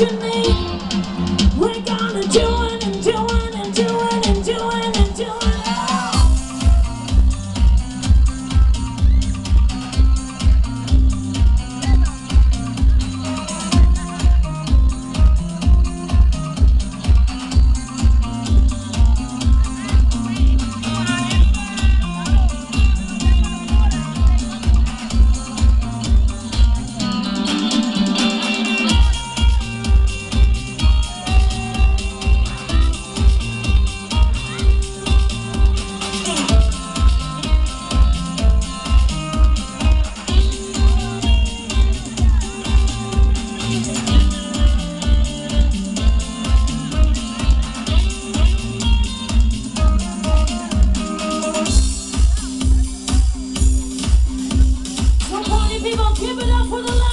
your name. for the